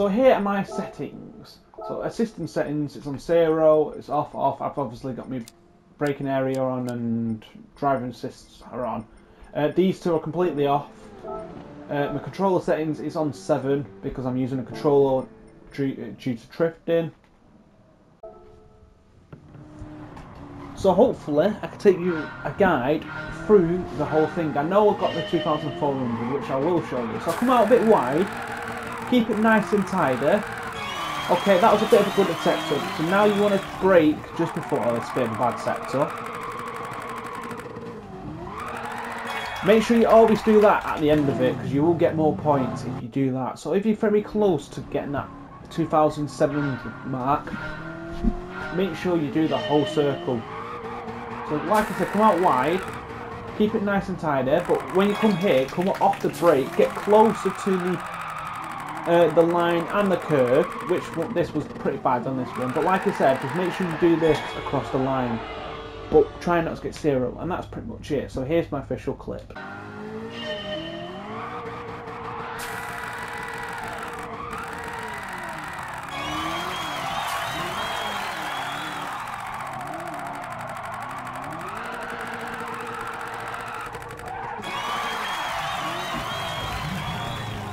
So here are my settings. So assistant settings, it's on zero, it's off, off. I've obviously got my braking area on and driving assists are on. Uh, these two are completely off. Uh, my controller settings is on 7 because I'm using a controller due, due to drifting. So hopefully I can take you a guide through the whole thing. I know I've got the 2400 which I will show you. So I'll come out a bit wide, keep it nice and tidy. Okay, that was a bit of a good setup. So now you want to brake just before, oh, it's a bad sector. Make sure you always do that at the end of it because you will get more points if you do that. So if you're very close to getting that 2,700 mark, make sure you do the whole circle. So like I said, come out wide, keep it nice and tidy, but when you come here, come off the brake, get closer to the uh, the line and the curve, which this was pretty bad on this one, but like I said, just make sure you do this across the line, but try not to get zero, and that's pretty much it. So here's my official clip.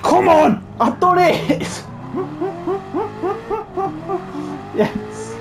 Come on! I've done it! yes!